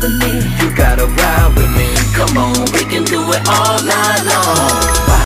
with me. You gotta ride with me. Come on, we can do it all night long.